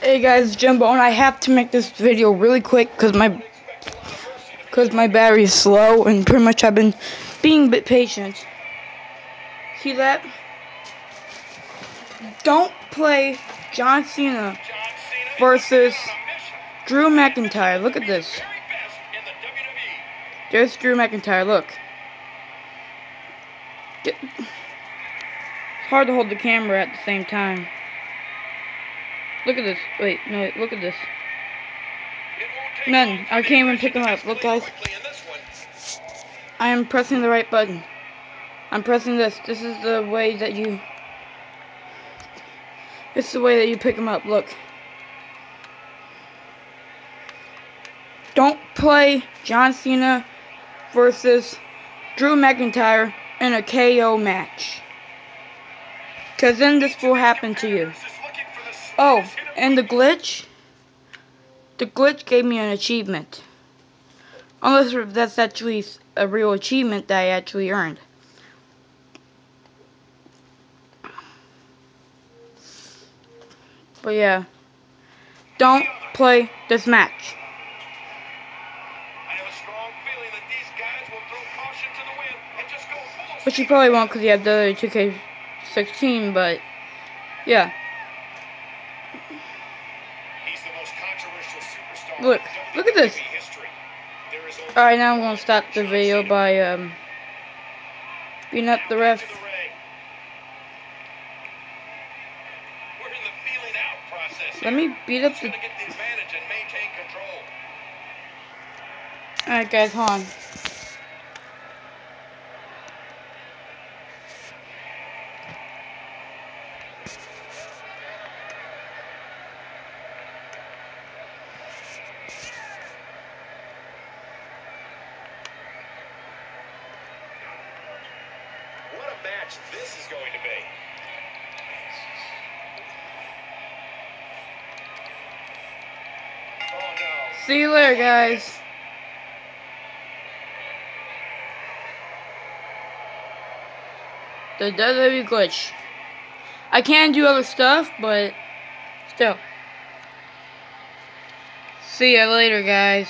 Hey guys, Jumbo, and I have to make this video really quick because my because my battery is slow and pretty much I've been being a bit patient. See that? Don't play John Cena versus Drew McIntyre. Look at this. There's Drew McIntyre. Look. It's hard to hold the camera at the same time. Look at this. Wait, no, look at this. Men, I can't even pick him up. Look, guys. I am pressing the right button. I'm pressing this. This is the way that you... It's the way that you pick him up. Look. Don't play John Cena versus Drew McIntyre in a KO match. Because then this will happen to you. Oh, and the glitch? The glitch gave me an achievement. Unless that's actually a real achievement that I actually earned. But yeah. Don't play this match. But you probably won't because you have the other 2K16, but yeah. Look, look at this. Alright, now I'm going to stop the video by um, beating up the ref. Let me beat up the... Alright guys, hold on. Match this is going to be. See you later, guys. The WWE glitch. I can do other stuff, but still. See ya later, guys.